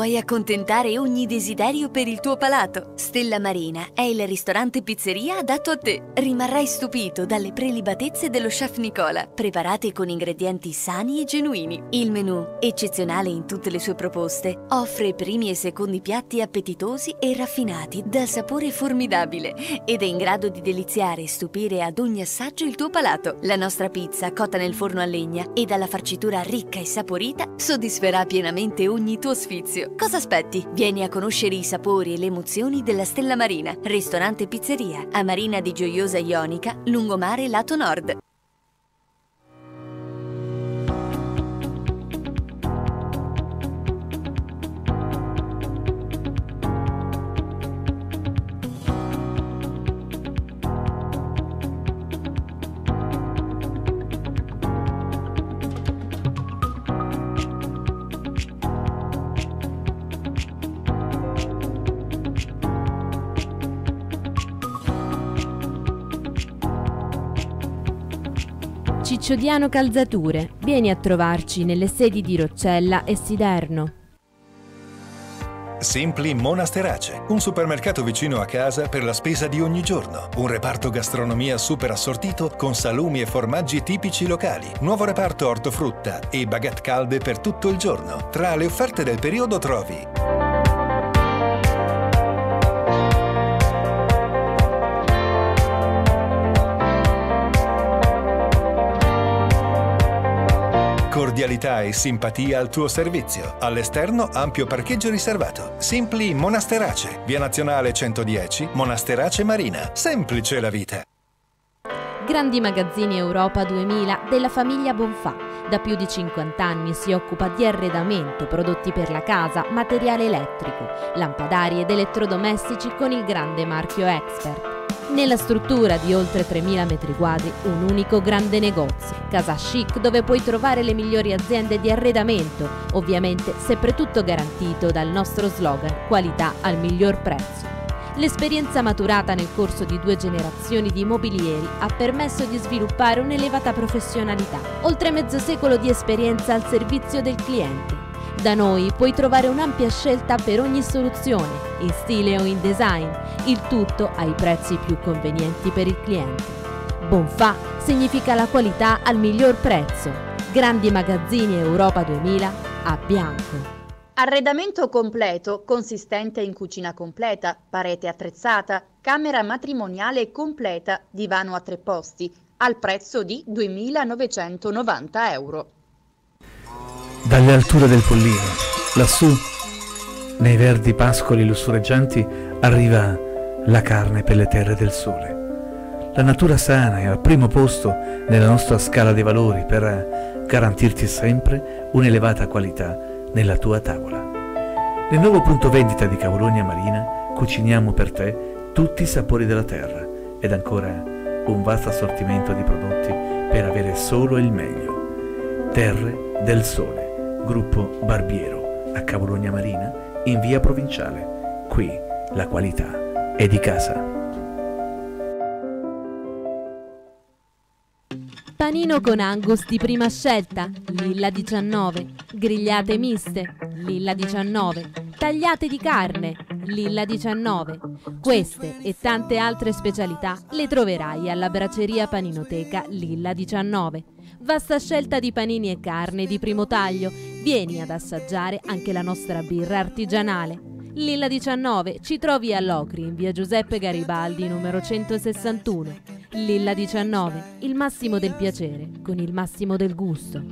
Vuoi accontentare ogni desiderio per il tuo palato? Stella Marina è il ristorante pizzeria adatto a te. Rimarrai stupito dalle prelibatezze dello chef Nicola, preparate con ingredienti sani e genuini. Il menù, eccezionale in tutte le sue proposte, offre primi e secondi piatti appetitosi e raffinati dal sapore formidabile ed è in grado di deliziare e stupire ad ogni assaggio il tuo palato. La nostra pizza, cotta nel forno a legna e dalla farcitura ricca e saporita, soddisferà pienamente ogni tuo sfizio. Cosa aspetti? Vieni a conoscere i sapori e le emozioni della Stella Marina, ristorante pizzeria, a Marina di Gioiosa Ionica, lungomare lato nord. Ciodiano Calzature. Vieni a trovarci nelle sedi di Roccella e Siderno. Simpli Monasterace, un supermercato vicino a casa per la spesa di ogni giorno. Un reparto gastronomia super assortito con salumi e formaggi tipici locali. Nuovo reparto ortofrutta e baguette calde per tutto il giorno. Tra le offerte del periodo trovi cordialità e simpatia al tuo servizio. All'esterno ampio parcheggio riservato. Simpli Monasterace, via nazionale 110, Monasterace Marina. Semplice la vita. Grandi Magazzini Europa 2000 della famiglia Bonfà. Da più di 50 anni si occupa di arredamento, prodotti per la casa, materiale elettrico, lampadari ed elettrodomestici con il grande marchio Expert. Nella struttura di oltre 3.000 m2, un unico grande negozio, casa chic dove puoi trovare le migliori aziende di arredamento, ovviamente sempre tutto garantito dal nostro slogan qualità al miglior prezzo. L'esperienza maturata nel corso di due generazioni di immobilieri ha permesso di sviluppare un'elevata professionalità, oltre mezzo secolo di esperienza al servizio del cliente. Da noi puoi trovare un'ampia scelta per ogni soluzione, in stile o in design, il tutto ai prezzi più convenienti per il cliente. Bonfa significa la qualità al miglior prezzo. Grandi magazzini Europa 2000 a bianco. Arredamento completo, consistente in cucina completa, parete attrezzata, camera matrimoniale completa, divano a tre posti, al prezzo di 2.990 euro. Dalle alture del Pollino, lassù, nei verdi pascoli lussureggianti, arriva la carne per le terre del sole. La natura sana è al primo posto nella nostra scala dei valori per garantirti sempre un'elevata qualità nella tua tavola. Nel nuovo punto vendita di Cavologna Marina cuciniamo per te tutti i sapori della terra ed ancora un vasto assortimento di prodotti per avere solo il meglio. Terre del Sole, gruppo Barbiero, a Cavologna Marina, in via provinciale. Qui la qualità è di casa. Panino con angus di prima scelta, Lilla 19. Grigliate miste, Lilla 19. Tagliate di carne, Lilla 19. Queste e tante altre specialità le troverai alla braceria paninoteca Lilla 19. Vasta scelta di panini e carne di primo taglio. Vieni ad assaggiare anche la nostra birra artigianale. Lilla 19 ci trovi a Locri in via Giuseppe Garibaldi numero 161. Lilla 19, il massimo del piacere con il massimo del gusto.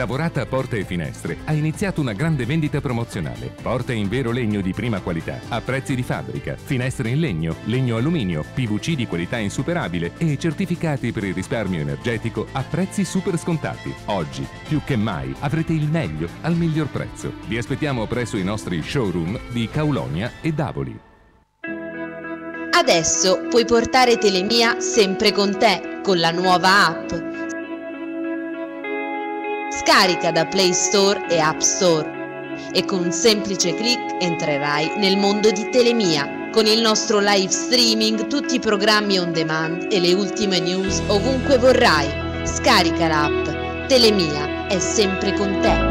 Lavorata Porte e Finestre ha iniziato una grande vendita promozionale. Porte in vero legno di prima qualità, a prezzi di fabbrica, finestre in legno, legno alluminio, PVC di qualità insuperabile e certificati per il risparmio energetico a prezzi super scontati. Oggi, più che mai, avrete il meglio al miglior prezzo. Vi aspettiamo presso i nostri showroom di Caulonia e Davoli. Adesso puoi portare Telemia sempre con te con la nuova app Scarica da Play Store e App Store e con un semplice clic entrerai nel mondo di Telemia con il nostro live streaming, tutti i programmi on demand e le ultime news ovunque vorrai. Scarica l'app. Telemia è sempre con te.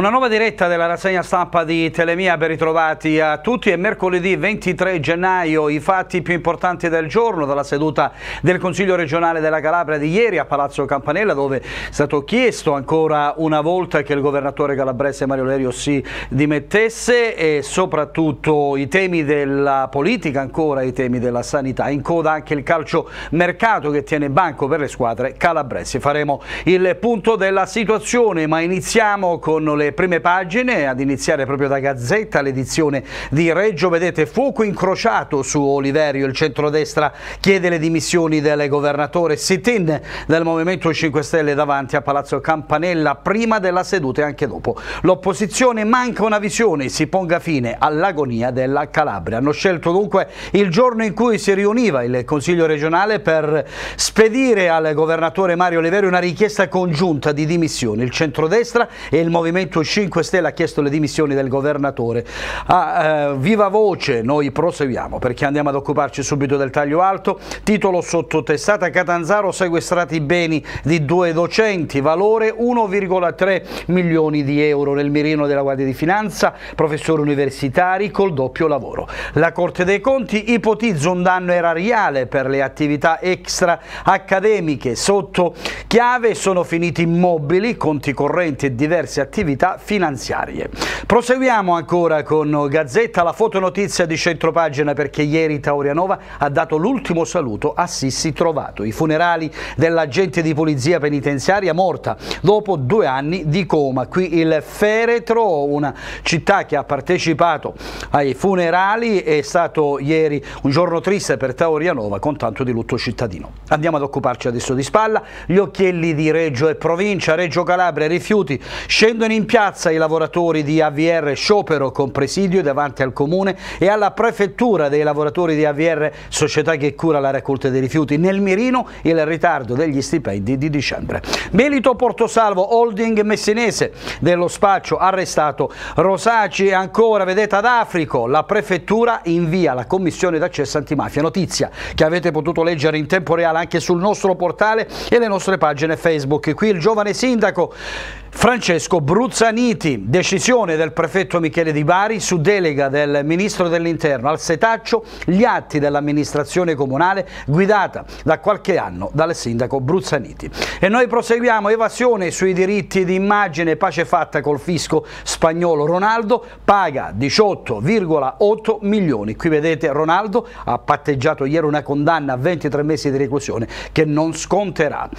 Una nuova diretta della rassegna stampa di Telemia ben ritrovati a tutti. È mercoledì 23 gennaio, i fatti più importanti del giorno dalla seduta del Consiglio regionale della Calabria di ieri a Palazzo Campanella dove è stato chiesto ancora una volta che il governatore calabrese Mario Lerio si dimettesse e soprattutto i temi della politica ancora, i temi della sanità. In coda anche il calcio mercato che tiene banco per le squadre calabresi. Faremo il punto della situazione ma iniziamo con le prime pagine, ad iniziare proprio da Gazzetta, l'edizione di Reggio, vedete fuoco incrociato su Oliverio, il centrodestra chiede le dimissioni del governatore, sit-in del Movimento 5 Stelle davanti a Palazzo Campanella, prima della seduta e anche dopo. L'opposizione manca una visione, si ponga fine all'agonia della Calabria. Hanno scelto dunque il giorno in cui si riuniva il Consiglio regionale per spedire al governatore Mario Oliverio una richiesta congiunta di dimissioni. Il centrodestra e il Movimento Movimento 5 Stelle ha chiesto le dimissioni del governatore. A eh, viva voce noi proseguiamo perché andiamo ad occuparci subito del taglio alto. Titolo sottotestata Catanzaro sequestrati i beni di due docenti, valore 1,3 milioni di euro nel mirino della Guardia di Finanza, professori universitari col doppio lavoro. La Corte dei Conti ipotizza un danno erariale per le attività extra accademiche sotto chiave sono finiti immobili, conti correnti e diverse attività finanziarie. Proseguiamo ancora con Gazzetta, la fotonotizia di centropagina perché ieri Taurianova ha dato l'ultimo saluto a Sissi Trovato, i funerali dell'agente di polizia penitenziaria morta dopo due anni di coma. Qui il Feretro, una città che ha partecipato ai funerali, è stato ieri un giorno triste per Taurianova con tanto di lutto cittadino. Andiamo ad occuparci adesso di spalla, gli occhielli di Reggio e provincia, Reggio Calabria, rifiuti, scendono in piazza i lavoratori di AVR sciopero con presidio davanti al comune e alla prefettura dei lavoratori di AVR, società che cura la raccolta dei rifiuti. Nel mirino il ritardo degli stipendi di dicembre. Melito Portosalvo, holding messinese dello spaccio, arrestato Rosaci ancora, vedete ad Africo, la prefettura invia la commissione d'accesso antimafia. Notizia che avete potuto leggere in tempo reale anche sul nostro portale e le nostre pagine Facebook. Qui il giovane sindaco Francesco Bruzzaniti, decisione del prefetto Michele Di Bari su delega del ministro dell'interno al setaccio gli atti dell'amministrazione comunale guidata da qualche anno dal sindaco Bruzzaniti. E noi proseguiamo evasione sui diritti di immagine pace fatta col fisco spagnolo. Ronaldo paga 18,8 milioni. Qui vedete Ronaldo ha patteggiato ieri una condanna a 23 mesi di reclusione che non sconterà.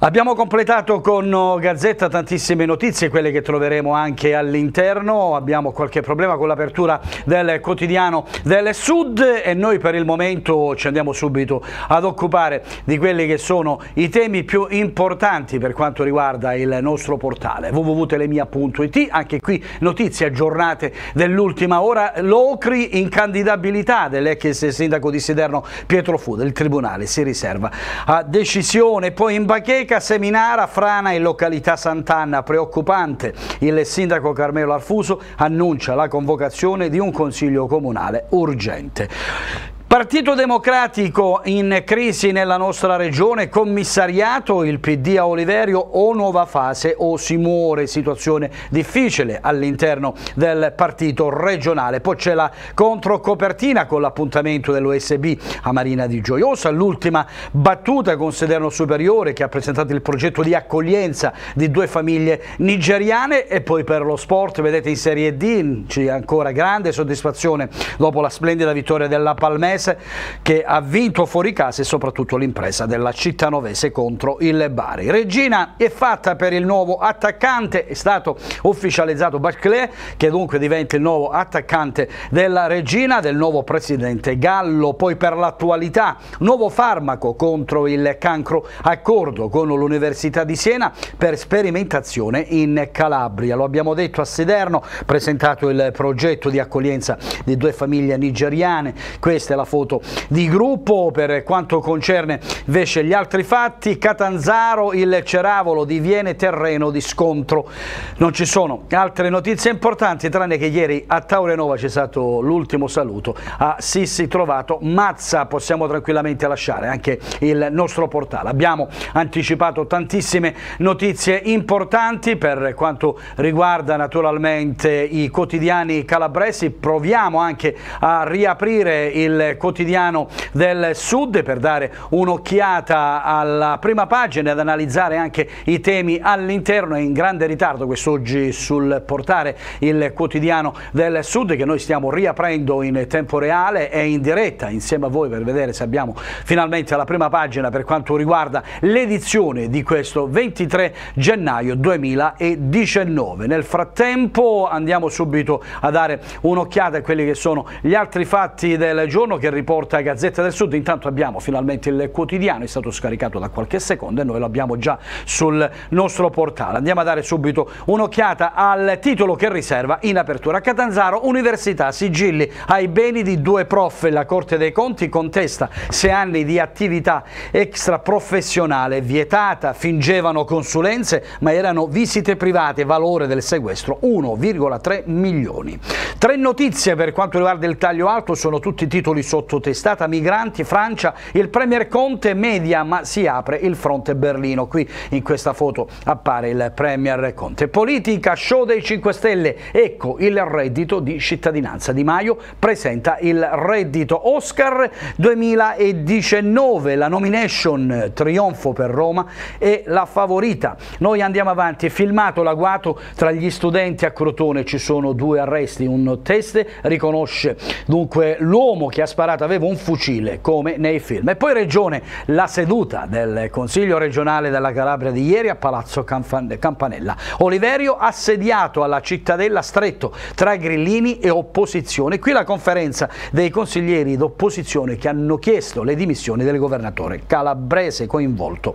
Abbiamo completato con Gazzetta tantissime notizie, quelle che troveremo anche all'interno, abbiamo qualche problema con l'apertura del quotidiano del Sud e noi per il momento ci andiamo subito ad occupare di quelli che sono i temi più importanti per quanto riguarda il nostro portale www.telemia.it, anche qui notizie aggiornate dell'ultima ora, l'Ocri in candidabilità dell'ex sindaco di Siderno Pietro Fu, del Tribunale si riserva a decisione, poi in bacheca Biblioteca Seminara, Frana e località Sant'Anna, preoccupante. Il sindaco Carmelo Arfuso annuncia la convocazione di un consiglio comunale urgente. Partito Democratico in crisi nella nostra regione, commissariato il PD a Oliverio o nuova fase o si muore, situazione difficile all'interno del partito regionale. Poi c'è la controcopertina con l'appuntamento dell'OSB a Marina di Gioiosa, l'ultima battuta con Sederno Superiore che ha presentato il progetto di accoglienza di due famiglie nigeriane e poi per lo sport, vedete in Serie D c'è ancora grande soddisfazione dopo la splendida vittoria della Palmese Cremonese che ha vinto fuori casa e soprattutto l'impresa della cittanovese contro il Bari. Regina è fatta per il nuovo attaccante, è stato ufficializzato Barclay che dunque diventa il nuovo attaccante della Regina, del nuovo presidente Gallo, poi per l'attualità nuovo farmaco contro il cancro, accordo con l'Università di Siena per sperimentazione in Calabria. Lo abbiamo detto a Sederno, presentato il progetto di accoglienza di due famiglie nigeriane, questa è la foto di gruppo. Per quanto concerne invece gli altri fatti, Catanzaro, il Ceravolo diviene terreno di scontro. Non ci sono altre notizie importanti, tranne che ieri a Taurenova c'è stato l'ultimo saluto a Sissi trovato Mazza. Possiamo tranquillamente lasciare anche il nostro portale. Abbiamo anticipato tantissime notizie importanti per quanto riguarda naturalmente i quotidiani calabresi. Proviamo anche a riaprire il quotidiano del Sud per dare un'occhiata alla prima pagina ed analizzare anche i temi all'interno. È in grande ritardo quest'oggi sul portare il quotidiano del Sud che noi stiamo riaprendo in tempo reale e in diretta insieme a voi per vedere se abbiamo finalmente la prima pagina per quanto riguarda l'edizione di questo 23 gennaio 2019. Nel frattempo andiamo subito a dare un'occhiata a quelli che sono gli altri fatti del giorno che che riporta Gazzetta del Sud, intanto abbiamo finalmente il quotidiano, è stato scaricato da qualche secondo e noi lo abbiamo già sul nostro portale. Andiamo a dare subito un'occhiata al titolo che riserva in apertura. Catanzaro, Università, sigilli ai beni di due prof. La Corte dei Conti contesta sei anni di attività extraprofessionale vietata, fingevano consulenze ma erano visite private, valore del sequestro 1,3 milioni. Tre notizie per quanto riguarda il taglio alto sono tutti titoli sotto sottotestata migranti, Francia, il premier Conte media ma si apre il fronte Berlino. Qui in questa foto appare il premier Conte. Politica, show dei 5 Stelle, ecco il reddito di cittadinanza. Di Maio presenta il reddito Oscar 2019, la nomination trionfo per Roma e la favorita. Noi andiamo avanti, filmato l'agguato tra gli studenti a Crotone, ci sono due arresti, un test riconosce dunque l'uomo che ha sparato sparato, aveva un fucile come nei film. E poi Regione, la seduta del Consiglio regionale della Calabria di ieri a Palazzo Campanella. Oliverio assediato alla cittadella stretto tra grillini e opposizione. Qui la conferenza dei consiglieri d'opposizione che hanno chiesto le dimissioni del governatore calabrese coinvolto.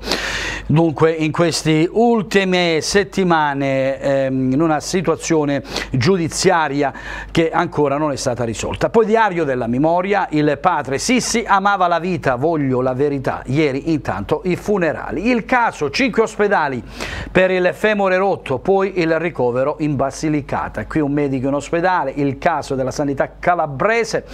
Dunque in queste ultime settimane ehm, in una situazione giudiziaria che ancora non è stata risolta. Poi diario della memoria, il padre Sissi amava la vita, voglio la verità. Ieri intanto i funerali. Il caso, cinque ospedali per il femore rotto, poi il ricovero in Basilicata. Qui un medico in ospedale, il caso della sanità calabrese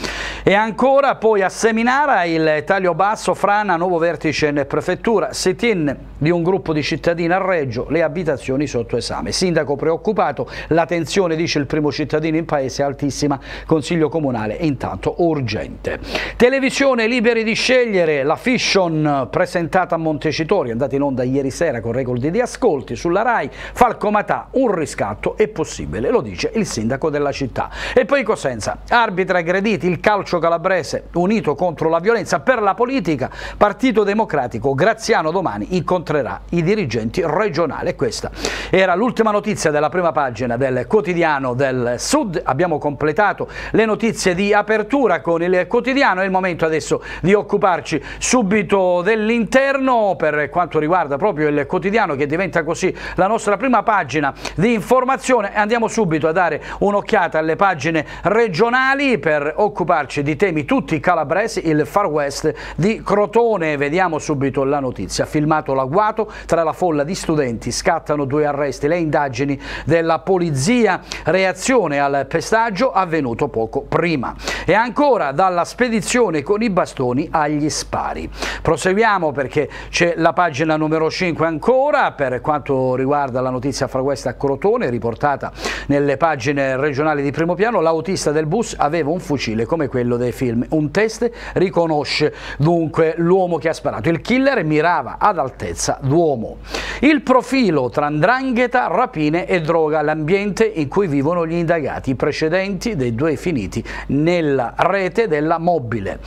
e ancora poi a Seminara il taglio basso, Frana, nuovo vertice in prefettura, sit-in di un gruppo di cittadini a Reggio, le abitazioni sotto esame. Sindaco preoccupato, la tensione, dice il primo cittadino in paese, altissima, consiglio comunale intanto urgente. Televisione liberi di scegliere, la fiction presentata a Montecitorio, andata in onda ieri sera con record di ascolti sulla RAI, Falcomatà, un riscatto è possibile, lo dice il sindaco della città. E poi Cosenza, arbitra aggrediti, il calcio calabrese unito contro la violenza per la politica, Partito Democratico, Graziano domani incontrerà i dirigenti regionali. Questa era l'ultima notizia della prima pagina del quotidiano del Sud, abbiamo completato le notizie di apertura con il quotidiano. È il momento adesso di occuparci subito dell'interno per quanto riguarda proprio il quotidiano che diventa così la nostra prima pagina di informazione. Andiamo subito a dare un'occhiata alle pagine regionali per occuparci di temi tutti calabresi, il Far West di Crotone. Vediamo subito la notizia. Filmato la agguato tra la folla di studenti, scattano due arresti, le indagini della polizia, reazione al pestaggio avvenuto poco prima. E ancora dalla spedizione con i bastoni agli spari. Proseguiamo perché c'è la pagina numero 5 ancora per quanto riguarda la notizia fra questa a Crotone riportata nelle pagine regionali di primo piano, l'autista del bus aveva un fucile come quello dei film. Un test riconosce dunque l'uomo che ha sparato. Il killer mirava ad altezza d'uomo. Il profilo tra ndrangheta, rapine e droga, l'ambiente in cui vivono gli indagati, precedenti dei due finiti nella rete della mobile.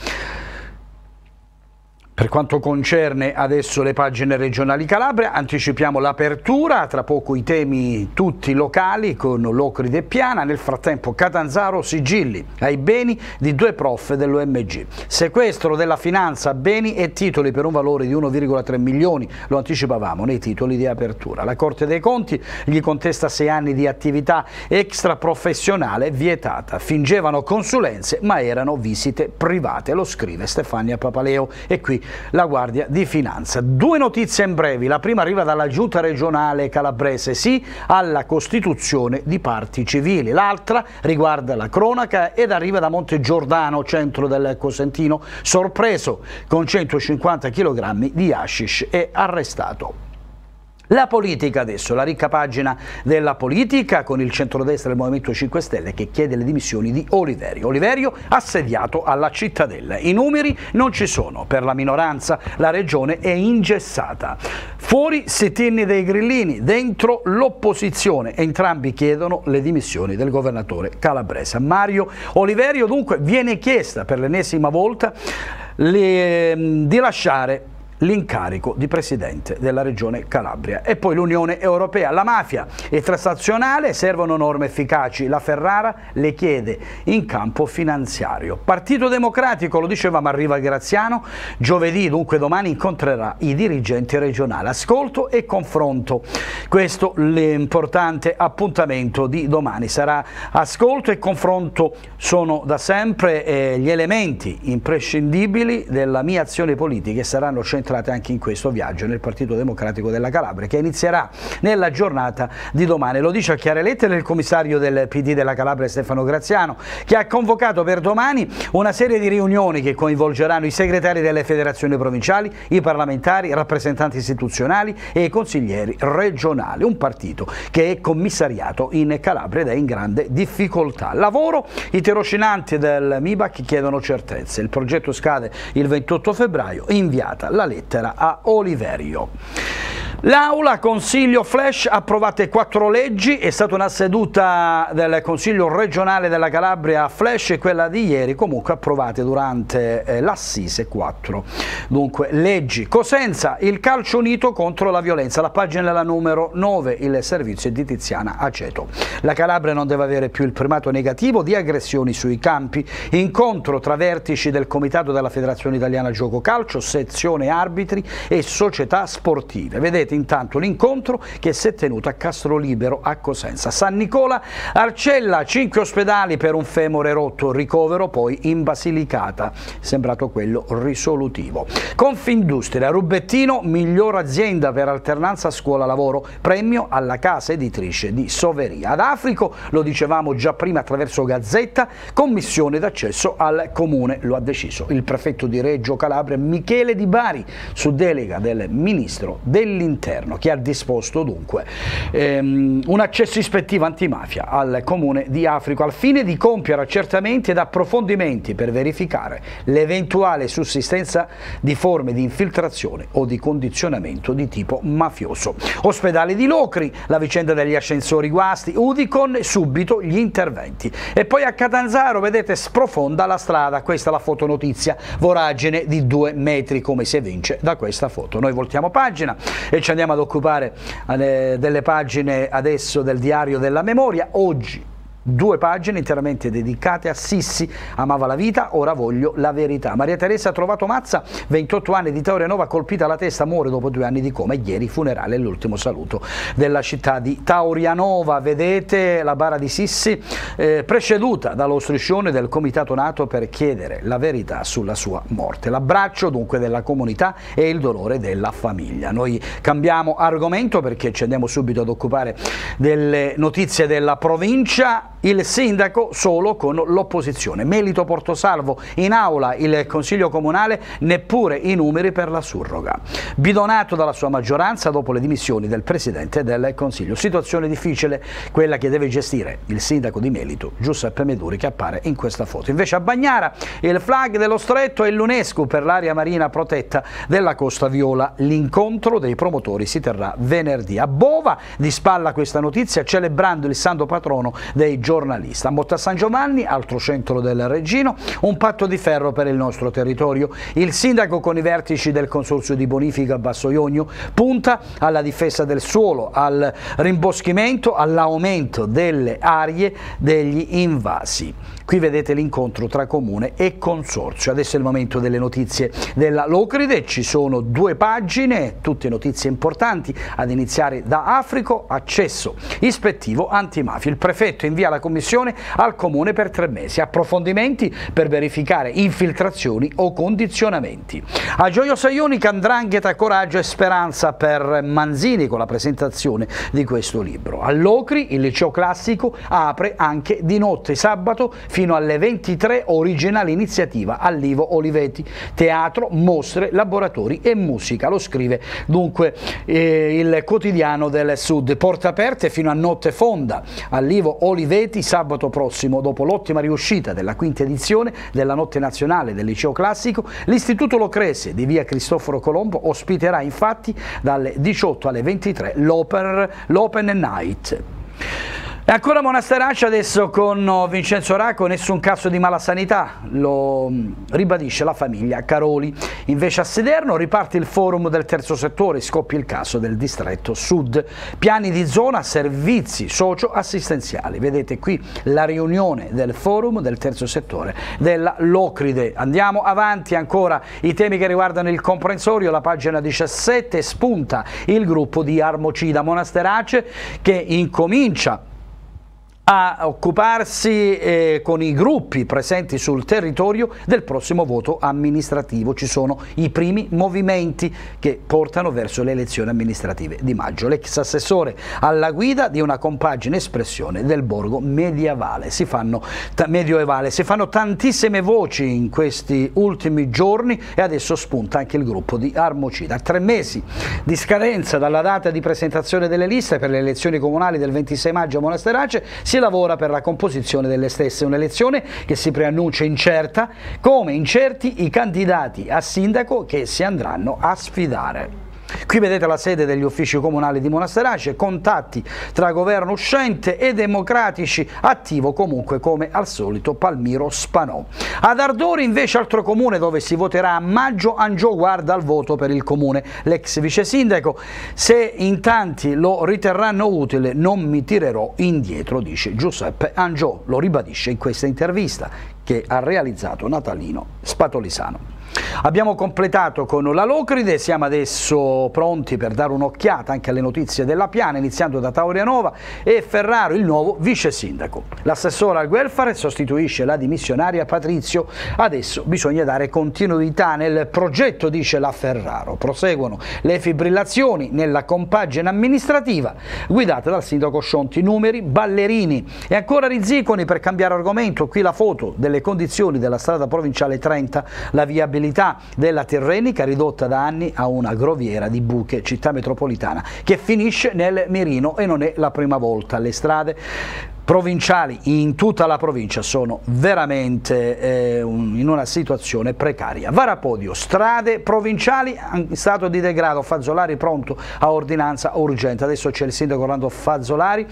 Per quanto concerne adesso le pagine regionali Calabria, anticipiamo l'apertura, tra poco i temi tutti locali con Locride e Piana, nel frattempo Catanzaro sigilli ai beni di due prof dell'OMG. Sequestro della finanza, beni e titoli per un valore di 1,3 milioni, lo anticipavamo nei titoli di apertura. La Corte dei Conti gli contesta sei anni di attività extraprofessionale vietata. Fingevano consulenze ma erano visite private, lo scrive Stefania Papaleo e qui la Guardia di Finanza. Due notizie in brevi, la prima arriva dalla Giunta regionale calabrese, sì alla costituzione di parti civili, l'altra riguarda la cronaca ed arriva da Monte Giordano, centro del Cosentino, sorpreso con 150 kg di hashish e arrestato. La politica adesso, la ricca pagina della politica con il centrodestra del Movimento 5 Stelle che chiede le dimissioni di Oliverio. Oliverio assediato alla cittadella. I numeri non ci sono, per la minoranza la regione è ingessata. Fuori Setini dei Grillini, dentro l'opposizione. Entrambi chiedono le dimissioni del governatore calabrese. Mario Oliverio dunque viene chiesta per l'ennesima volta le, di lasciare l'incarico di Presidente della Regione Calabria. E poi l'Unione Europea, la mafia e transazionale servono norme efficaci, la Ferrara le chiede in campo finanziario. Partito Democratico, lo diceva ma arriva Graziano, giovedì dunque domani incontrerà i dirigenti regionali, ascolto e confronto. Questo l'importante appuntamento di domani, sarà ascolto e confronto sono da sempre eh, gli elementi imprescindibili della mia azione politica e saranno centrali entrate anche in questo viaggio nel Partito Democratico della Calabria che inizierà nella giornata di domani. Lo dice a chiare lettere il commissario del PD della Calabria Stefano Graziano che ha convocato per domani una serie di riunioni che coinvolgeranno i segretari delle federazioni provinciali, i parlamentari, i rappresentanti istituzionali e i consiglieri regionali. Un partito che è commissariato in Calabria ed è in grande difficoltà. Lavoro, i tirocinanti del MIBAC chiedono certezze. Il progetto scade il 28 febbraio, inviata la lettera lettera a Oliverio. L'Aula Consiglio Flash ha approvato quattro leggi, è stata una seduta del Consiglio regionale della Calabria Flash e quella di ieri comunque approvate durante eh, l'Assise 4. Dunque leggi. Cosenza, il calcio unito contro la violenza, la pagina è la numero 9, il servizio di Tiziana Aceto. La Calabria non deve avere più il primato negativo di aggressioni sui campi, incontro tra vertici del Comitato della Federazione Italiana Gioco Calcio, sezione arbitri e società sportive. Vedete intanto l'incontro che si è tenuto a Castro Libero a Cosenza. San Nicola, Arcella, 5 ospedali per un femore rotto, ricovero poi in Basilicata, sembrato quello risolutivo. Confindustria, Rubettino, miglior azienda per alternanza scuola-lavoro, premio alla casa editrice di Soveria. Ad Africo, lo dicevamo già prima attraverso Gazzetta, commissione d'accesso al comune, lo ha deciso il prefetto di Reggio Calabria Michele Di Bari su delega del ministro dell'interno interno che ha disposto dunque ehm, un accesso ispettivo antimafia al comune di Africo al fine di compiere accertamenti ed approfondimenti per verificare l'eventuale sussistenza di forme di infiltrazione o di condizionamento di tipo mafioso. Ospedale di Locri, la vicenda degli ascensori guasti, Udicon subito gli interventi. E poi a Catanzaro, vedete, sprofonda la strada, questa è la fotonotizia, voragine di due metri come si evince da questa foto. Noi voltiamo pagina e ci andiamo ad occupare eh, delle pagine adesso del diario della memoria. Oggi Due pagine interamente dedicate a Sissi, amava la vita, ora voglio la verità. Maria Teresa ha trovato Mazza, 28 anni di Taurianova, colpita alla testa, muore dopo due anni di coma. Ieri funerale l'ultimo saluto della città di Taurianova. Vedete la bara di Sissi eh, preceduta dallo striscione del comitato nato per chiedere la verità sulla sua morte. L'abbraccio dunque della comunità e il dolore della famiglia. Noi cambiamo argomento perché ci andiamo subito ad occupare delle notizie della provincia il sindaco solo con l'opposizione. Melito Portosalvo in aula il Consiglio Comunale neppure i numeri per la surroga. Bidonato dalla sua maggioranza dopo le dimissioni del Presidente del Consiglio. Situazione difficile quella che deve gestire il sindaco di Melito, Giuseppe Meduri, che appare in questa foto. Invece a Bagnara il flag dello stretto e l'UNESCO per l'area marina protetta della Costa Viola. L'incontro dei promotori si terrà venerdì. A Bova di spalla questa notizia celebrando il santo patrono dei giornalisti giornalista. A San Giovanni, altro centro del Reggino, un patto di ferro per il nostro territorio. Il sindaco con i vertici del consorzio di bonifica Basso Ionio punta alla difesa del suolo, al rimboschimento, all'aumento delle aree degli invasi. Qui vedete l'incontro tra comune e consorzio. Adesso è il momento delle notizie della Locride, ci sono due pagine, tutte notizie importanti, ad iniziare da Africo, accesso ispettivo antimafia. Il prefetto invia la commissione al comune per tre mesi, approfondimenti per verificare infiltrazioni o condizionamenti. A Gioio Saionica, Andrangheta, Coraggio e Speranza per Manzini con la presentazione di questo libro. All'Ocri il liceo classico apre anche di notte, sabato fino fino alle 23 originale iniziativa Allivo Olivetti, teatro, mostre, laboratori e musica. Lo scrive dunque eh, il quotidiano del Sud. Porte aperte fino a notte fonda. Allivo Olivetti sabato prossimo, dopo l'ottima riuscita della quinta edizione della Notte Nazionale del Liceo Classico, l'Istituto Locrese di via Cristoforo Colombo ospiterà infatti dalle 18 alle 23 l'Open Night. E ancora Monasterace adesso con Vincenzo Racco, nessun caso di mala sanità, lo mm, ribadisce la famiglia Caroli. Invece a Sederno riparte il forum del terzo settore, scoppia il caso del distretto sud. Piani di zona, servizi socio-assistenziali. Vedete qui la riunione del forum del terzo settore della Locride. Andiamo avanti ancora i temi che riguardano il comprensorio, la pagina 17 spunta il gruppo di Armocida Monasterace che incomincia a occuparsi eh, con i gruppi presenti sul territorio del prossimo voto amministrativo. Ci sono i primi movimenti che portano verso le elezioni amministrative di maggio. L'ex assessore alla guida di una compagine espressione del borgo medievale. Si fanno, medioevale. Si fanno tantissime voci in questi ultimi giorni e adesso spunta anche il gruppo di Armocida. Tre mesi di scadenza dalla data di presentazione delle liste per le elezioni comunali del 26 maggio a Monasterace si lavora per la composizione delle stesse, un'elezione che si preannuncia incerta, come incerti i candidati a sindaco che si andranno a sfidare. Qui vedete la sede degli uffici comunali di Monasterace, contatti tra governo uscente e democratici, attivo comunque come al solito Palmiro Spanò. Ad Ardori invece altro comune dove si voterà a maggio, Angio guarda al voto per il comune. L'ex vice sindaco, se in tanti lo riterranno utile non mi tirerò indietro, dice Giuseppe Angio, lo ribadisce in questa intervista che ha realizzato Natalino Spatolisano. Abbiamo completato con la Locride, siamo adesso pronti per dare un'occhiata anche alle notizie della Piana, iniziando da Taurianova e Ferraro, il nuovo vice sindaco. L'assessore al welfare sostituisce la dimissionaria Patrizio, adesso bisogna dare continuità nel progetto, dice la Ferraro. Proseguono le fibrillazioni nella compagine amministrativa, guidate dal sindaco Scionti, numeri, ballerini. E ancora Rizziconi per cambiare argomento, qui la foto delle condizioni della strada provinciale 30, la viabilità viabilità della Tirrenica ridotta da anni a una groviera di buche città metropolitana che finisce nel mirino e non è la prima volta. Le strade provinciali in tutta la provincia sono veramente eh, in una situazione precaria. Varapodio, strade provinciali in stato di degrado, Fazzolari pronto a ordinanza urgente. Adesso c'è il sindaco Orlando Fazzolari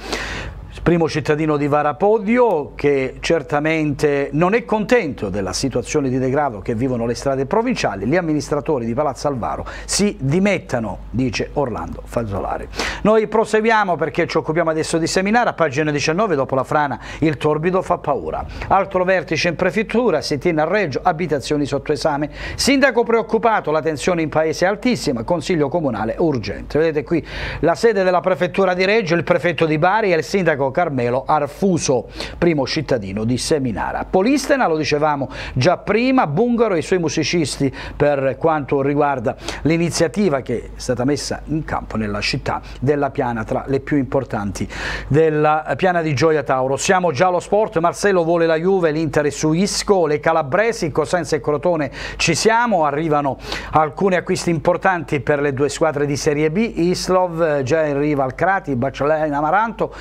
primo cittadino di Varapodio che certamente non è contento della situazione di degrado che vivono le strade provinciali, gli amministratori di Palazzo Alvaro si dimettano, dice Orlando Fazzolari. Noi proseguiamo perché ci occupiamo adesso di seminare, a pagina 19 dopo la frana il torbido fa paura. Altro vertice in prefettura, si tiene a Reggio, abitazioni sotto esame. Sindaco preoccupato, la tensione in paese è altissima, consiglio comunale urgente. Vedete qui la sede della prefettura di Reggio, il prefetto di Bari e il sindaco Carmelo Arfuso, primo cittadino di Seminara. Polistena, lo dicevamo già prima, Bungaro e i suoi musicisti per quanto riguarda l'iniziativa che è stata messa in campo nella città della Piana, tra le più importanti della Piana di Gioia Tauro. Siamo già allo sport, Marcello vuole la Juve, l'Inter è su Isco, le Calabresi, Cosenza e Crotone ci siamo, arrivano alcuni acquisti importanti per le due squadre di Serie B, Islov già in riva al Crati, Baciolena Amaranto,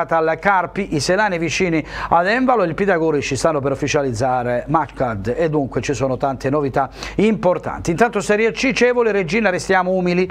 crociata al Carpi, i Selani vicini ad Envalo, il Pitagori ci stanno per ufficializzare Macad e dunque ci sono tante novità importanti. Intanto Serie C, Cevole, Regina, restiamo umili,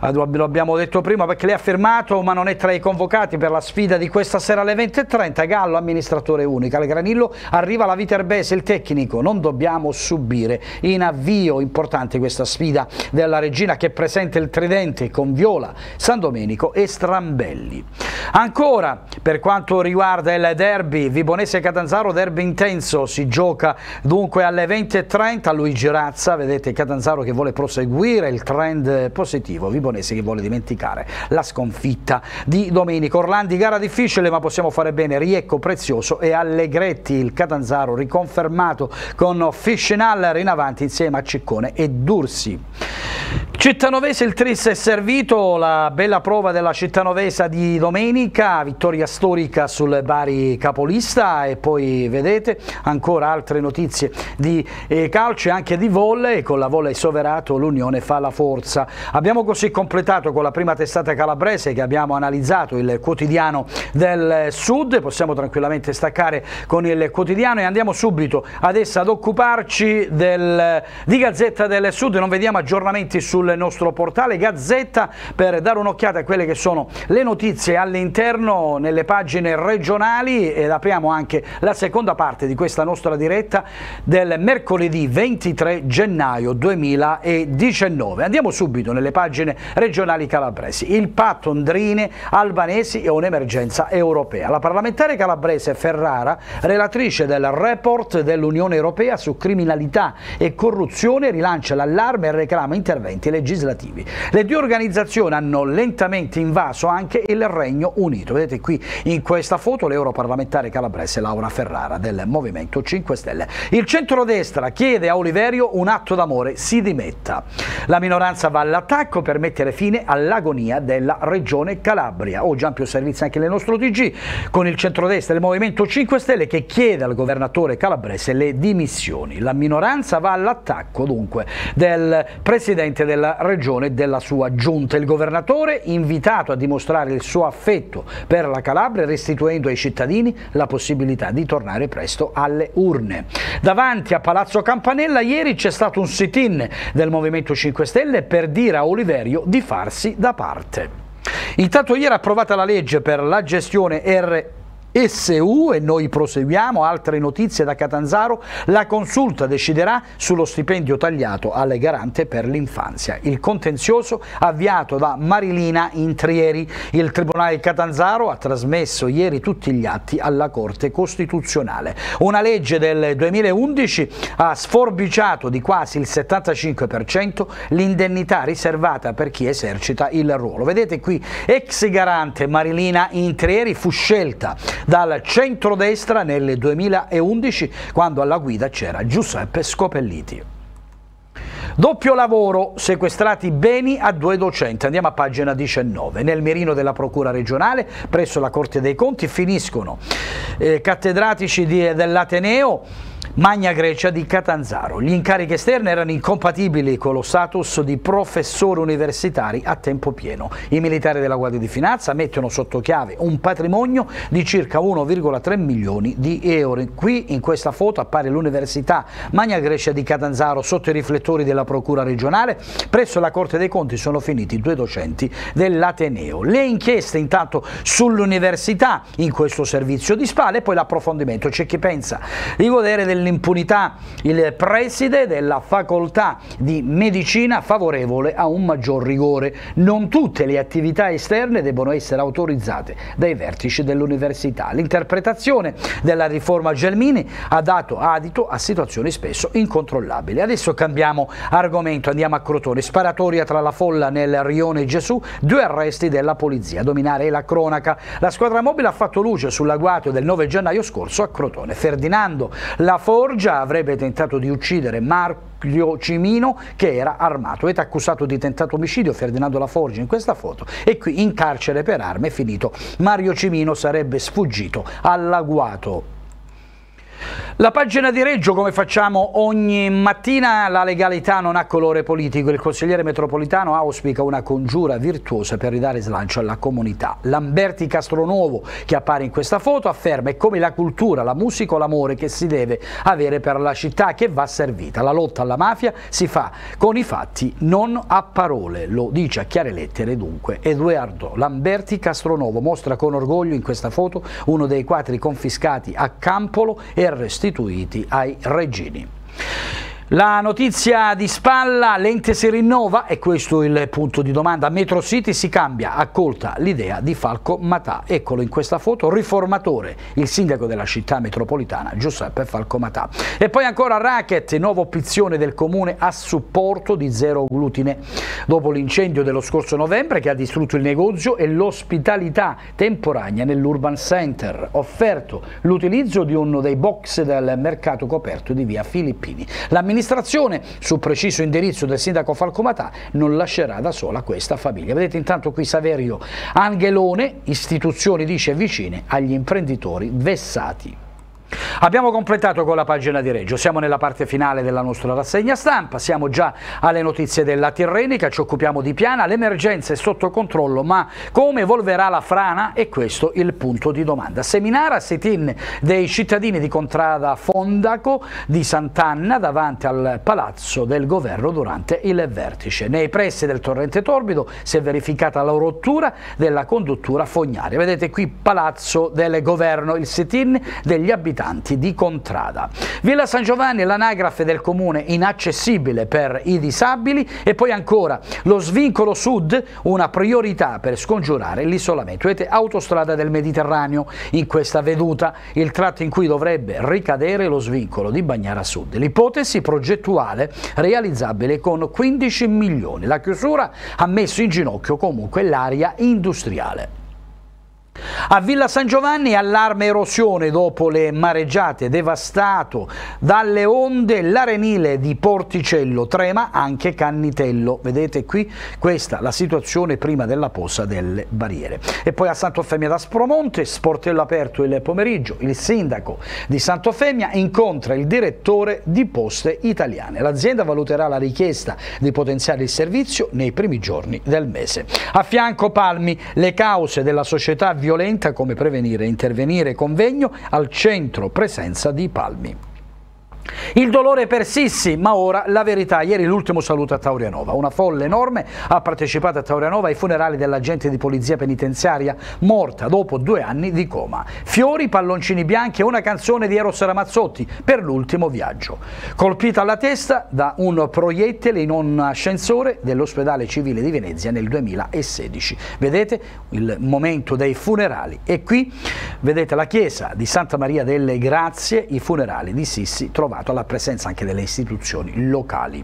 eh, lo abbiamo detto prima perché lei ha firmato ma non è tra i convocati per la sfida di questa sera alle 20.30, Gallo amministratore unico, al Granillo arriva la Viterbese, il tecnico, non dobbiamo subire in avvio importante questa sfida della Regina che presenta il tridente con Viola, San Domenico e Strambelli. Ancora per quanto riguarda il derby Vibonese-Catanzaro, derby intenso, si gioca dunque alle 20.30 Luigi Razza, vedete Catanzaro che vuole proseguire il trend positivo, Vibonese che vuole dimenticare la sconfitta di Domenico. Orlandi gara difficile ma possiamo fare bene, Riecco prezioso e Allegretti, il Catanzaro riconfermato con Fiscenaller in avanti insieme a Ciccone e Dursi. Cittanovese il tris è servito, la bella prova della cittanovesa di domenica, vittoria storica sul Bari capolista e poi vedete ancora altre notizie di eh, calcio e anche di volle, con la volle soverato l'Unione fa la forza. Abbiamo così completato con la prima testata calabrese che abbiamo analizzato il quotidiano del Sud, possiamo tranquillamente staccare con il quotidiano e andiamo subito adesso ad occuparci del, di Gazzetta del Sud, non vediamo aggiornamenti sul nostro portale Gazzetta per dare un'occhiata a quelle che sono le notizie all'interno nelle pagine regionali ed apriamo anche la seconda parte di questa nostra diretta del mercoledì 23 gennaio 2019. Andiamo subito nelle pagine regionali calabresi. Il patto Andrine albanesi e un'emergenza europea. La parlamentare calabrese Ferrara, relatrice del report dell'Unione Europea su criminalità e corruzione, rilancia l'allarme e reclama interventi legislativi legislativi. Le due organizzazioni hanno lentamente invaso anche il Regno Unito. Vedete qui in questa foto l'europarlamentare calabrese Laura Ferrara del Movimento 5 Stelle. Il centrodestra chiede a Oliverio un atto d'amore, si dimetta. La minoranza va all'attacco per mettere fine all'agonia della regione Calabria. Oggi ampio servizio anche nel nostro TG con il centrodestra del Movimento 5 Stelle che chiede al governatore calabrese le dimissioni. La minoranza va all'attacco dunque del presidente della regione e della sua giunta. Il governatore invitato a dimostrare il suo affetto per la Calabria restituendo ai cittadini la possibilità di tornare presto alle urne. Davanti a Palazzo Campanella ieri c'è stato un sit-in del Movimento 5 Stelle per dire a Oliverio di farsi da parte. Intanto ieri approvata la legge per la gestione R SU e noi proseguiamo, altre notizie da Catanzaro, la consulta deciderà sullo stipendio tagliato alle garante per l'infanzia. Il contenzioso avviato da Marilina Intrieri. Il Tribunale Catanzaro ha trasmesso ieri tutti gli atti alla Corte Costituzionale. Una legge del 2011 ha sforbiciato di quasi il 75% l'indennità riservata per chi esercita il ruolo. Vedete qui, ex garante Marilina Intrieri fu scelta dal centrodestra nel 2011 quando alla guida c'era Giuseppe Scopelliti. Doppio lavoro, sequestrati beni a due docenti. Andiamo a pagina 19. Nel mirino della Procura regionale, presso la Corte dei Conti, finiscono eh, cattedratici dell'Ateneo Magna Grecia di Catanzaro. Gli incarichi esterni erano incompatibili con lo status di professori universitari a tempo pieno. I militari della Guardia di Finanza mettono sotto chiave un patrimonio di circa 1,3 milioni di euro. Qui in questa foto appare l'Università Magna Grecia di Catanzaro sotto i riflettori della Procura regionale, presso la Corte dei Conti sono finiti due docenti dell'Ateneo. Le inchieste intanto sull'università in questo servizio di spalle e poi l'approfondimento. C'è chi pensa di godere dell'impunità, il preside della facoltà di medicina favorevole a un maggior rigore. Non tutte le attività esterne debbono essere autorizzate dai vertici dell'università. L'interpretazione della riforma Gelmini ha dato adito a situazioni spesso incontrollabili. Adesso cambiamo argomento, andiamo a Crotone. Sparatoria tra la folla nel rione Gesù, due arresti della polizia. A dominare la cronaca. La squadra mobile ha fatto luce sull'agguato del 9 gennaio scorso a Crotone. Ferdinando La Forgia avrebbe tentato di uccidere Marco Cimino che era armato. È accusato di tentato omicidio Ferdinando Laforgia in questa foto e qui in carcere per armi è finito. Mario Cimino sarebbe sfuggito all'agguato la pagina di Reggio, come facciamo ogni mattina, la legalità non ha colore politico. Il consigliere metropolitano auspica una congiura virtuosa per ridare slancio alla comunità. Lamberti Castronuovo, che appare in questa foto, afferma è come la cultura, la musica o l'amore che si deve avere per la città che va servita. La lotta alla mafia si fa con i fatti, non a parole. Lo dice a chiare lettere dunque Edoardo Lamberti Castronuovo. Mostra con orgoglio in questa foto uno dei quattri confiscati a Campolo restituiti ai regini. La notizia di spalla, l'ente si rinnova e questo è il punto di domanda. Metro City si cambia, accolta l'idea di Falco Matà. Eccolo in questa foto, riformatore, il sindaco della città metropolitana Giuseppe Falco Matà. E poi ancora Racket, nuova opzione del comune a supporto di zero glutine. Dopo l'incendio dello scorso novembre che ha distrutto il negozio e l'ospitalità temporanea nell'Urban Center, offerto l'utilizzo di uno dei box del mercato coperto di via Filippini. L'amministrazione l'amministrazione, su preciso indirizzo del sindaco Falcomatà, non lascerà da sola questa famiglia. Vedete intanto qui Saverio Angelone, istituzioni dice vicine agli imprenditori vessati. Abbiamo completato con la pagina di Reggio, siamo nella parte finale della nostra rassegna stampa, siamo già alle notizie della Tirrenica, ci occupiamo di Piana, l'emergenza è sotto controllo, ma come evolverà la frana? È questo il punto di domanda. Seminara sit-in dei cittadini di Contrada Fondaco di Sant'Anna davanti al palazzo del governo durante il vertice. Nei pressi del torrente Torbido si è verificata la rottura della conduttura fognaria. Vedete qui palazzo del governo, il sit-in degli abitanti abitanti di Contrada. Villa San Giovanni l'anagrafe del comune inaccessibile per i disabili e poi ancora lo svincolo sud, una priorità per scongiurare l'isolamento. Vedete autostrada del Mediterraneo in questa veduta, il tratto in cui dovrebbe ricadere lo svincolo di Bagnara Sud. L'ipotesi progettuale realizzabile con 15 milioni. La chiusura ha messo in ginocchio comunque l'area industriale. A Villa San Giovanni allarme erosione dopo le mareggiate, devastato dalle onde l'arenile di Porticello, trema anche Cannitello. Vedete qui questa la situazione prima della posa delle barriere. E poi a Sant'Ofemia da Spromonte, sportello aperto il pomeriggio, il sindaco di Sant'Ofemia incontra il direttore di Poste Italiane. L'azienda valuterà la richiesta di potenziare il servizio nei primi giorni del mese. A fianco Palmi, le cause della società violenta come prevenire e intervenire convegno al centro presenza di Palmi. Il dolore persiste, ma ora la verità. Ieri l'ultimo saluto a Taurianova. Una folla enorme ha partecipato a Taurianova ai funerali dell'agente di polizia penitenziaria morta dopo due anni di coma. Fiori, palloncini bianchi e una canzone di Eros Ramazzotti per l'ultimo viaggio. Colpita alla testa da un proiettile in un ascensore dell'ospedale civile di Venezia nel 2016. Vedete il momento dei funerali. E qui vedete la chiesa di Santa Maria delle Grazie, i funerali di Sissi trovati trovato alla presenza anche delle istituzioni locali.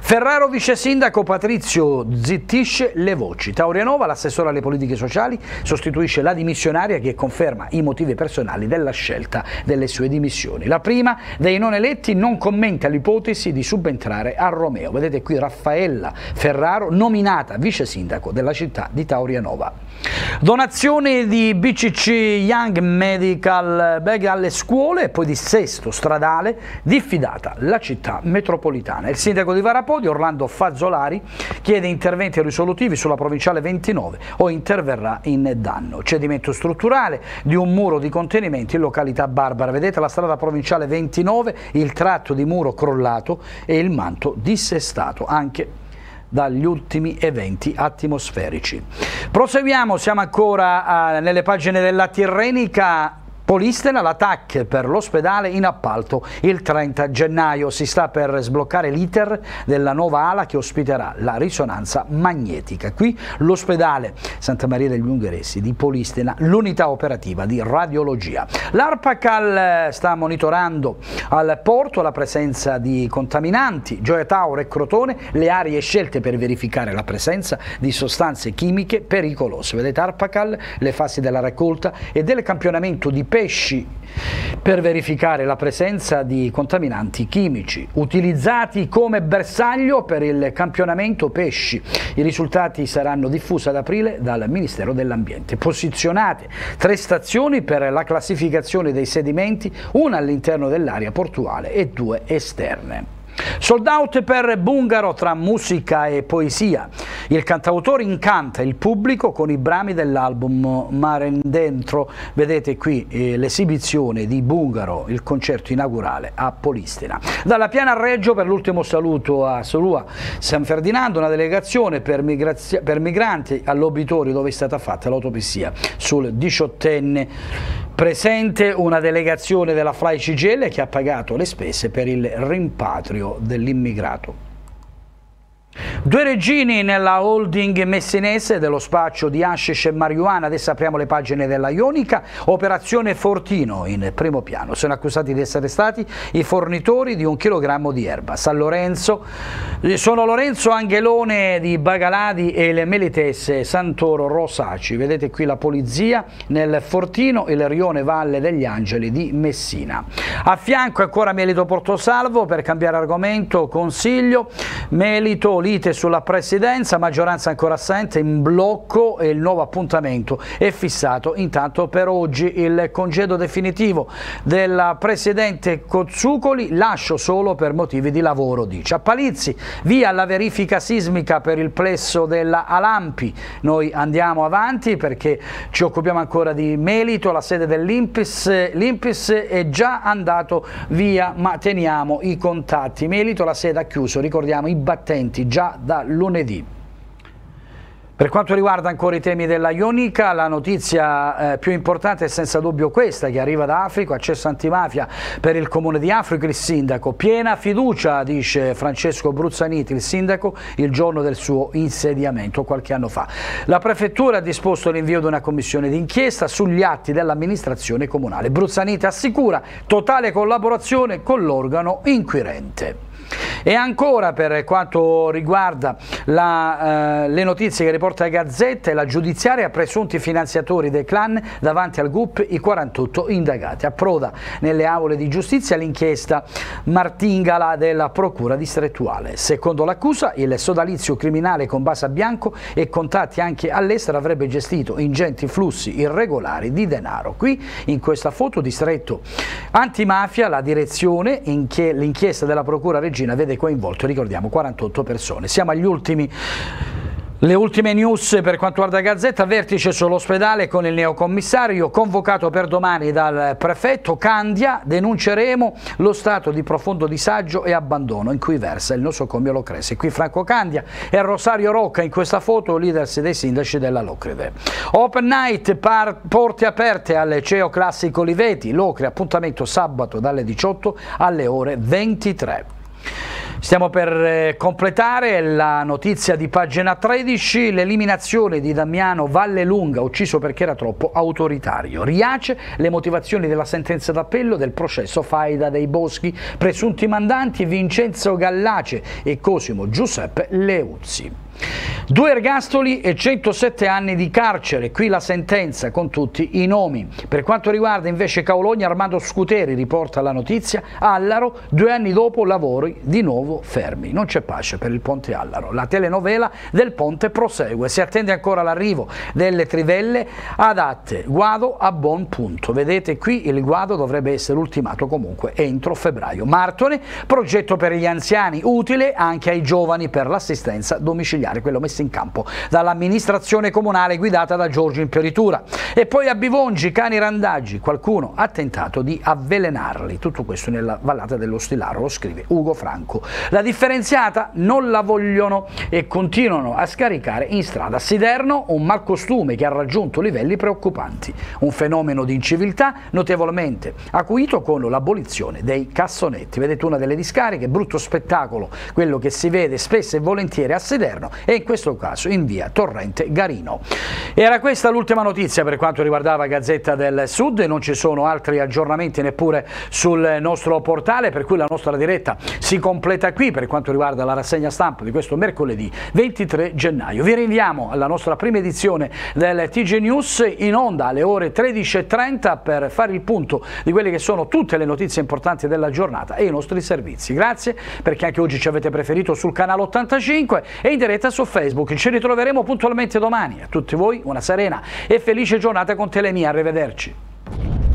Ferraro vice sindaco Patrizio zittisce le voci. Taurianova, l'assessore alle politiche sociali, sostituisce la dimissionaria che conferma i motivi personali della scelta delle sue dimissioni. La prima dei non eletti non commenta l'ipotesi di subentrare a Romeo. Vedete qui Raffaella Ferraro nominata vice sindaco della città di Taurianova. Donazione di BCC Young Medical Bag alle scuole e poi di sesto stradale diffidata la città metropolitana. Il sindaco di Varapodi, Orlando Fazzolari, chiede interventi risolutivi sulla provinciale 29 o interverrà in danno. Cedimento strutturale di un muro di contenimento in località Barbara. Vedete la strada provinciale 29, il tratto di muro crollato e il manto dissestato anche dagli ultimi eventi atmosferici. Proseguiamo, siamo ancora eh, nelle pagine della Tirrenica Polistena l'attacco per l'ospedale in appalto il 30 gennaio. Si sta per sbloccare l'iter della nuova ala che ospiterà la risonanza magnetica. Qui l'ospedale Santa Maria degli Ungheresi di Polistena, l'unità operativa di radiologia. L'ARPACAL sta monitorando al porto la presenza di contaminanti, Gioia Tauro e Crotone, le aree scelte per verificare la presenza di sostanze chimiche pericolose. Vedete ARPACAL, le fasi della raccolta e del campionamento di pesce pesci per verificare la presenza di contaminanti chimici utilizzati come bersaglio per il campionamento pesci. I risultati saranno diffusi ad aprile dal Ministero dell'Ambiente. Posizionate tre stazioni per la classificazione dei sedimenti, una all'interno dell'area portuale e due esterne. Sold out per Bungaro tra musica e poesia. Il cantautore incanta il pubblico con i brani dell'album Mare Dentro. Vedete qui eh, l'esibizione di Bungaro, il concerto inaugurale a Polistina. Dalla Piana a Reggio per l'ultimo saluto a Solua San Ferdinando, una delegazione per, per migranti all'obitorio dove è stata fatta l'autopsia sul diciottenne presente una delegazione della Fly CGL che ha pagato le spese per il rimpatrio dell'immigrato. Due regini nella holding messinese dello spaccio di hashish e marijuana, adesso apriamo le pagine della Ionica, operazione Fortino in primo piano, sono accusati di essere stati i fornitori di un chilogrammo di erba. San Lorenzo, sono Lorenzo Angelone di Bagaladi e le Melitesse Santoro Rosaci, vedete qui la polizia nel Fortino, il rione Valle degli Angeli di Messina. A fianco ancora Melito Portosalvo. Per cambiare argomento, consiglio, Melito lite sulla presidenza, maggioranza ancora assente, in blocco e il nuovo appuntamento è fissato intanto per oggi il congedo definitivo della presidente Cozzucoli, lascio solo per motivi di lavoro, dice. A Palizzi, via la verifica sismica per il plesso della Alampi, noi andiamo avanti perché ci occupiamo ancora di Melito, la sede dell'Impis, l'Impis è già andato via ma teniamo i contatti. Melito la sede ha chiuso, ricordiamo i battenti già da lunedì. Per quanto riguarda ancora i temi della Ionica, la notizia eh, più importante è senza dubbio questa che arriva da Africa, accesso antimafia per il comune di Africa, il sindaco. Piena fiducia, dice Francesco Bruzzaniti, il sindaco, il giorno del suo insediamento qualche anno fa. La prefettura ha disposto l'invio di una commissione d'inchiesta sugli atti dell'amministrazione comunale. Bruzzaniti assicura totale collaborazione con l'organo inquirente. E ancora per quanto riguarda la, eh, le notizie che riporta Gazzetta e la giudiziaria presunti finanziatori del clan davanti al GUP i 48 indagati. Approda nelle aule di giustizia l'inchiesta Martingala della Procura distrettuale. Secondo l'accusa il sodalizio criminale con base a bianco e contatti anche all'estero avrebbe gestito ingenti flussi irregolari di denaro. Qui in questa foto distretto antimafia la direzione l'inchiesta della Procura Regina Regina vede coinvolto, ricordiamo, 48 persone. Siamo agli ultimi le ultime news per quanto riguarda Gazzetta, vertice sull'ospedale con il neocommissario convocato per domani dal prefetto Candia, denunceremo lo stato di profondo disagio e abbandono in cui versa il nosocomio Locrese. Qui Franco Candia e Rosario Rocca in questa foto, leaders dei sindaci della Locride. Open Night, porte aperte al CEO Classico Liveti, Locre, appuntamento sabato dalle 18 alle ore 23. Stiamo per eh, completare la notizia di pagina 13, l'eliminazione di Damiano Valle Lunga, ucciso perché era troppo autoritario. Riace le motivazioni della sentenza d'appello del processo Faida dei Boschi, presunti mandanti Vincenzo Gallace e Cosimo Giuseppe Leuzzi. Due ergastoli e 107 anni di carcere, qui la sentenza con tutti i nomi. Per quanto riguarda invece Caologna, Armando Scuteri riporta la notizia, Allaro, due anni dopo lavori di nuovo fermi. Non c'è pace per il ponte Allaro. La telenovela del ponte prosegue, si attende ancora l'arrivo delle trivelle adatte, guado a buon punto. Vedete qui il guado dovrebbe essere ultimato comunque entro febbraio. Martone, progetto per gli anziani, utile anche ai giovani per l'assistenza domiciliare, quello messo in campo dall'amministrazione comunale guidata da Giorgio Impioritura. E poi a Bivongi, cani randaggi, qualcuno ha tentato di avvelenarli. Tutto questo nella vallata dello Stilaro, lo scrive Ugo Franco. La differenziata non la vogliono e continuano a scaricare in strada. Siderno, un malcostume che ha raggiunto livelli preoccupanti, un fenomeno di inciviltà notevolmente acuito con l'abolizione dei cassonetti. Vedete una delle discariche, brutto spettacolo, quello che si vede spesso e volentieri a Siderno e in questo caso in via Torrente Garino. Era questa l'ultima notizia per quanto riguardava Gazzetta del Sud, non ci sono altri aggiornamenti neppure sul nostro portale, per cui la nostra diretta si completa qui per quanto riguarda la rassegna stampa di questo mercoledì 23 gennaio. Vi rinviamo alla nostra prima edizione del TG News in onda alle ore 13.30 per fare il punto di quelle che sono tutte le notizie importanti della giornata e i nostri servizi. Grazie perché anche oggi ci avete preferito sul canale 85 e in diretta su Facebook. Ci ritroveremo puntualmente domani. A tutti voi una serena e felice giornata con Telemia. Arrivederci.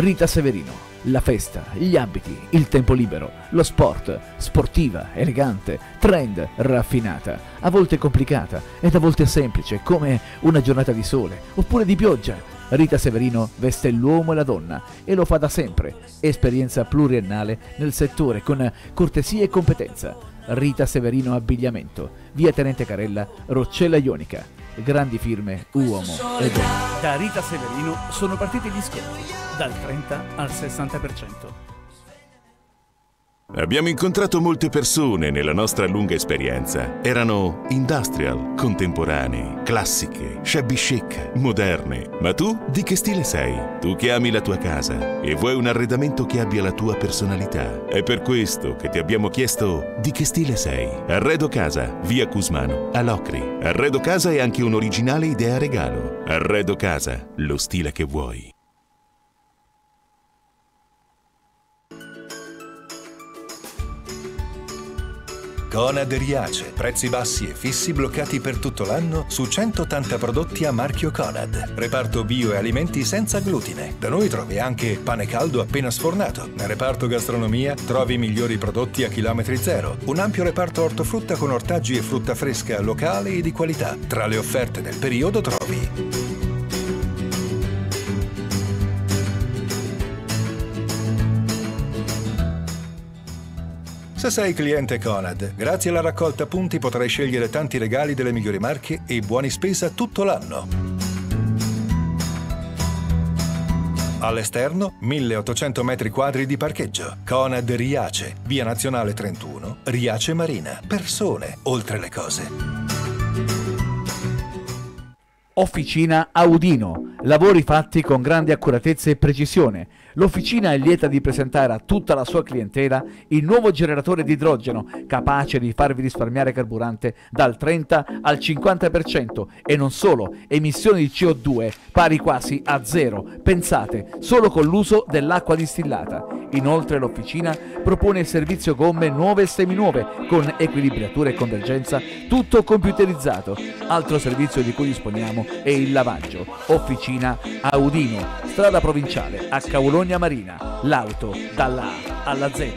Rita Severino, la festa, gli abiti, il tempo libero, lo sport, sportiva, elegante, trend, raffinata, a volte complicata ed a volte semplice, come una giornata di sole oppure di pioggia. Rita Severino veste l'uomo e la donna e lo fa da sempre. Esperienza pluriennale nel settore con cortesia e competenza. Rita Severino Abbigliamento, via Tenente Carella, Roccella Ionica grandi firme uomo e donna. Da Rita Severino sono partiti gli sconti, dal 30 al 60%. Abbiamo incontrato molte persone nella nostra lunga esperienza. Erano industrial, contemporanee, classiche, shabby chic, moderne. Ma tu di che stile sei? Tu che ami la tua casa e vuoi un arredamento che abbia la tua personalità. È per questo che ti abbiamo chiesto di che stile sei. Arredo Casa, via Cusmano, a Locri. Arredo Casa è anche un'originale idea regalo. Arredo Casa, lo stile che vuoi. Conad Riace, prezzi bassi e fissi bloccati per tutto l'anno su 180 prodotti a marchio Conad. Reparto bio e alimenti senza glutine. Da noi trovi anche pane caldo appena sfornato. Nel reparto gastronomia trovi i migliori prodotti a chilometri zero. Un ampio reparto ortofrutta con ortaggi e frutta fresca locale e di qualità. Tra le offerte del periodo trovi Se sei cliente Conad, grazie alla raccolta punti potrai scegliere tanti regali delle migliori marche e buoni spesa tutto l'anno. All'esterno, 1800 metri quadri di parcheggio. Conad Riace, via nazionale 31, Riace Marina. Persone, oltre le cose. Officina Audino, lavori fatti con grande accuratezza e precisione. L'officina è lieta di presentare a tutta la sua clientela il nuovo generatore di idrogeno, capace di farvi risparmiare carburante dal 30 al 50% e non solo, emissioni di CO2 pari quasi a zero, pensate, solo con l'uso dell'acqua distillata. Inoltre l'officina propone il servizio gomme nuove e seminuove con equilibratura e convergenza, tutto computerizzato. Altro servizio di cui disponiamo è il lavaggio. Officina Audino, strada provinciale a Cavologna Marina. L'auto dalla A alla Z.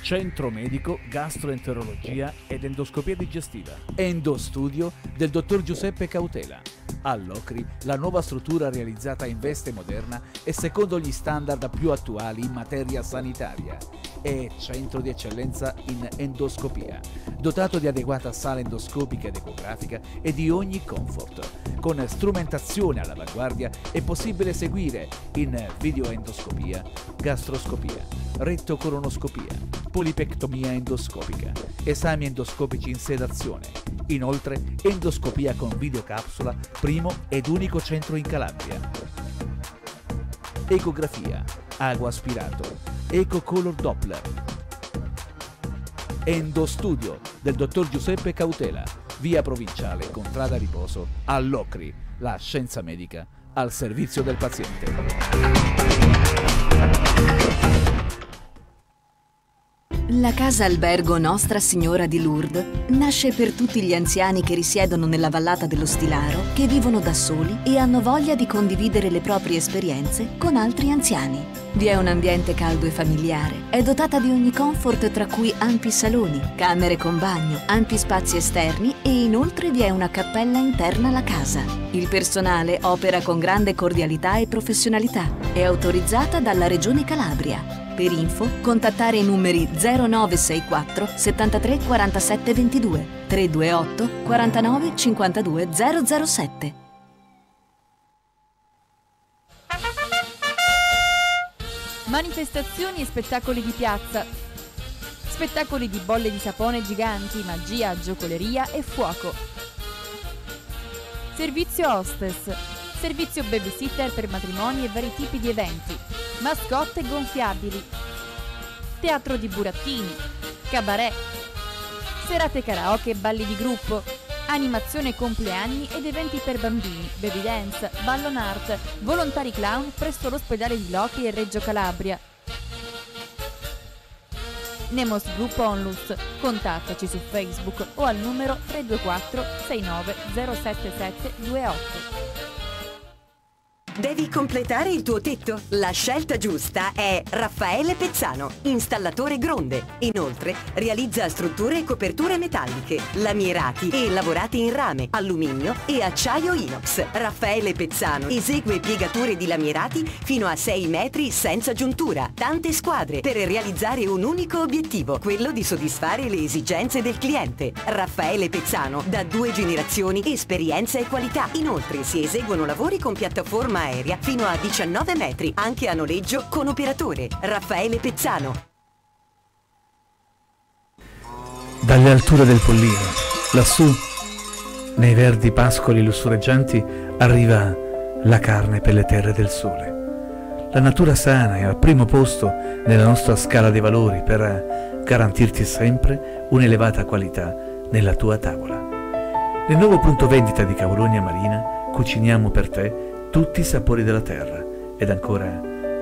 Centro medico, gastroenterologia ed endoscopia digestiva. Endostudio del dottor Giuseppe Cautela. All'Ocri, la nuova struttura realizzata in veste moderna e secondo gli standard più attuali in materia sanitaria. È centro di eccellenza in endoscopia, dotato di adeguata sala endoscopica ed ecografica e di ogni comfort. Con strumentazione all'avanguardia è possibile seguire in videoendoscopia, gastroscopia, rettocoronoscopia, polipectomia endoscopica, esami endoscopici in sedazione. Inoltre, endoscopia con videocapsula, primo ed unico centro in Calabria. Ecografia, agua aspirato, ecocolor Doppler. Endostudio del dottor Giuseppe Cautela, via provinciale, contrada riposo, all'Ocri, la scienza medica al servizio del paziente. La casa albergo Nostra Signora di Lourdes nasce per tutti gli anziani che risiedono nella vallata dello Stilaro, che vivono da soli e hanno voglia di condividere le proprie esperienze con altri anziani. Vi è un ambiente caldo e familiare. È dotata di ogni comfort tra cui ampi saloni, camere con bagno, ampi spazi esterni e inoltre vi è una cappella interna alla casa. Il personale opera con grande cordialità e professionalità. È autorizzata dalla Regione Calabria. Per info contattare i numeri 0964 73 47 22 328 49 52 007. Manifestazioni e spettacoli di piazza. Spettacoli di bolle di sapone giganti, magia, giocoleria e fuoco. Servizio hostess. Servizio babysitter per matrimoni e vari tipi di eventi. Mascotte gonfiabili, teatro di burattini, cabaret, serate karaoke e balli di gruppo, animazione compleanni ed eventi per bambini, baby dance, ballon art, volontari clown presso l'ospedale di Lochi e Reggio Calabria. Nemos Group Onlus, contattaci su Facebook o al numero 324 69 077 28. Devi completare il tuo tetto? La scelta giusta è Raffaele Pezzano, installatore Gronde. Inoltre realizza strutture e coperture metalliche, lamierati e lavorati in rame, alluminio e acciaio inox. Raffaele Pezzano esegue piegature di lamierati fino a 6 metri senza giuntura. Tante squadre per realizzare un unico obiettivo, quello di soddisfare le esigenze del cliente. Raffaele Pezzano, da due generazioni, esperienza e qualità. Inoltre si eseguono lavori con piattaforma aerea fino a 19 metri, anche a noleggio con operatore. Raffaele Pezzano. Dalle alture del Pollino, lassù, nei verdi pascoli lussureggianti, arriva la carne per le terre del sole. La natura sana è al primo posto nella nostra scala dei valori per garantirti sempre un'elevata qualità nella tua tavola. Nel nuovo punto vendita di Cavologna Marina cuciniamo per te tutti i sapori della terra ed ancora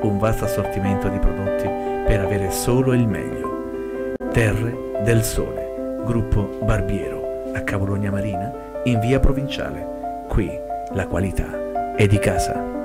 un vasto assortimento di prodotti per avere solo il meglio. Terre del Sole, gruppo Barbiero, a Cavologna Marina, in via provinciale. Qui la qualità è di casa.